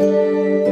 Música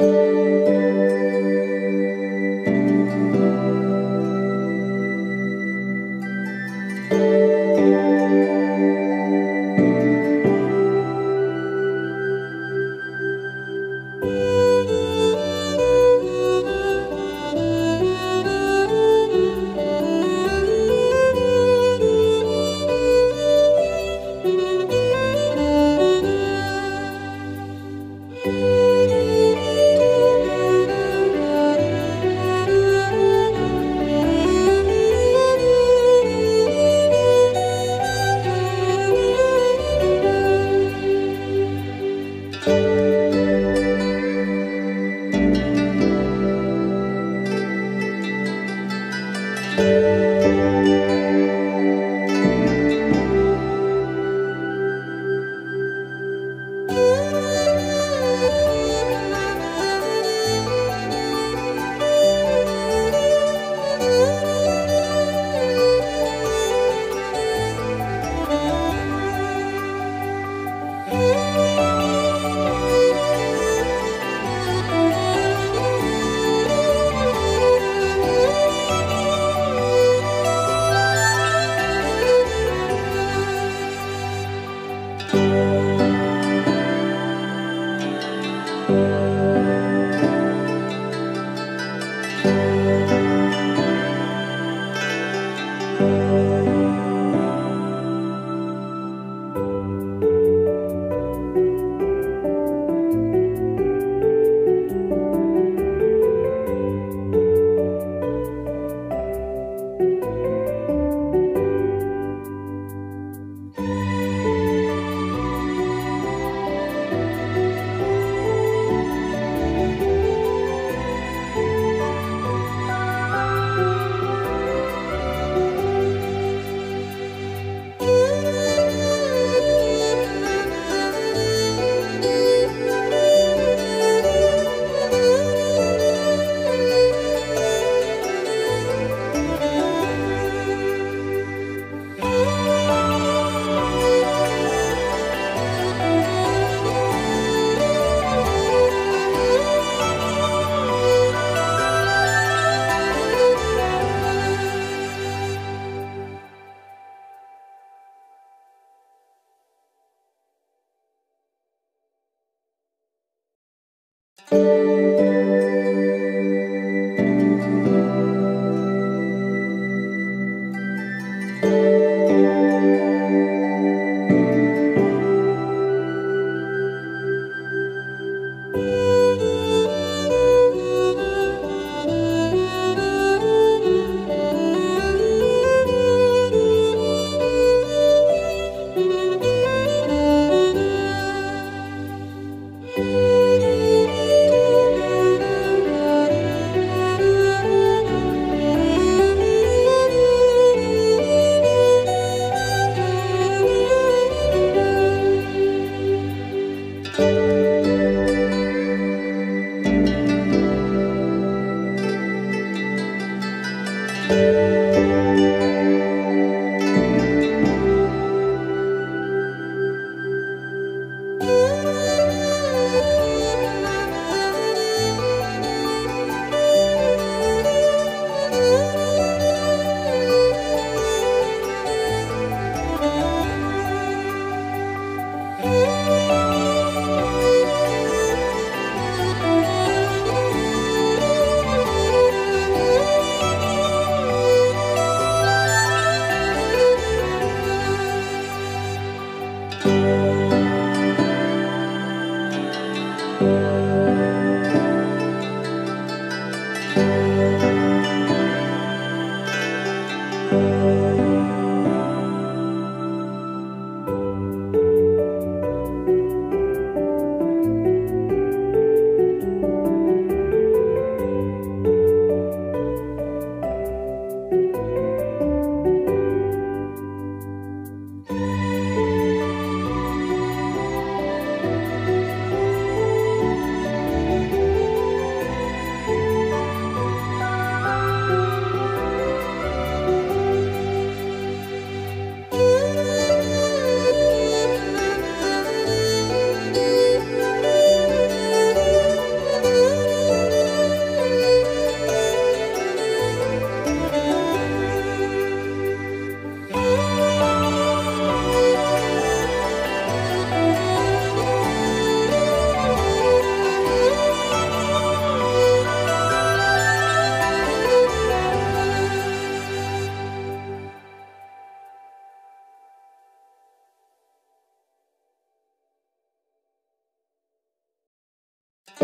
Música Música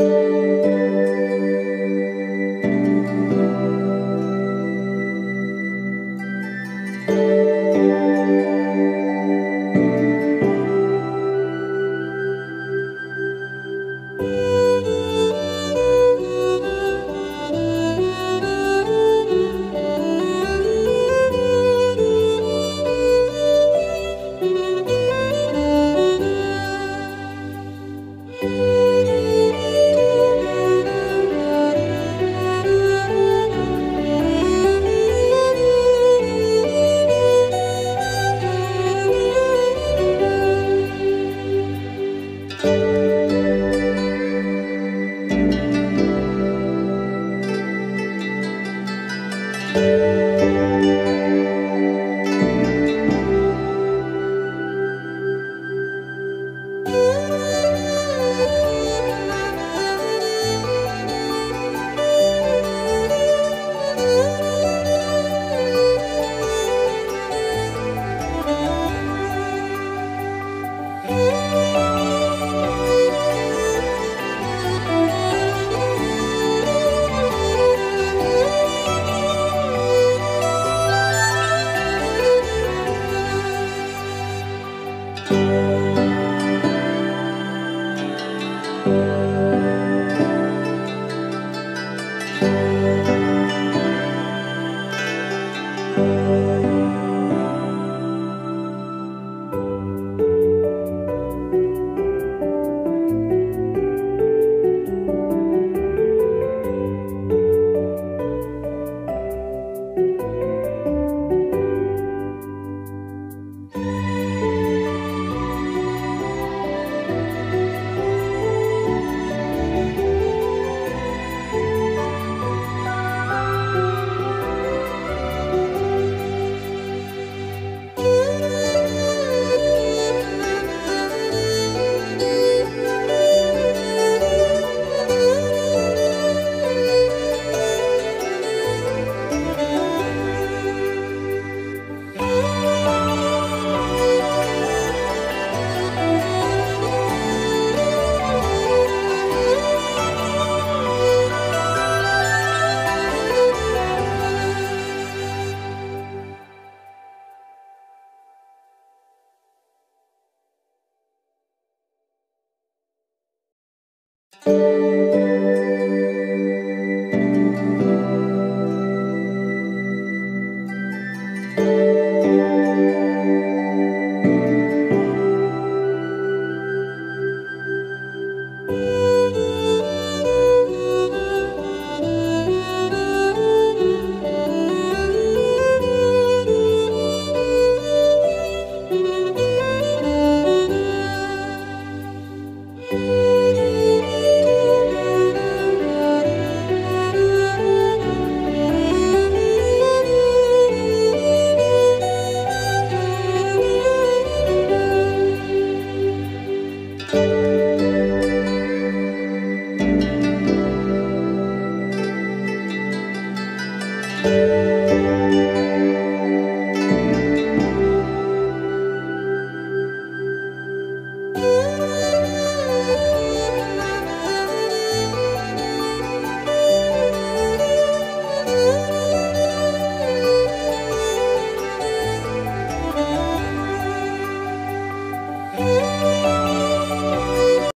Música